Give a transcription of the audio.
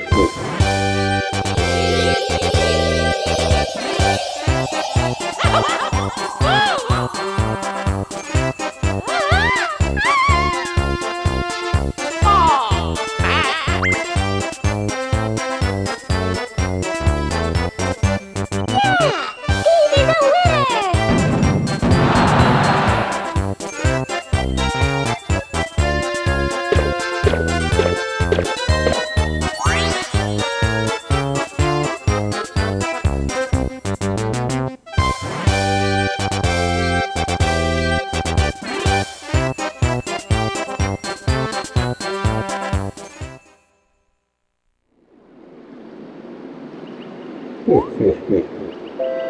Thank ほうほうほう。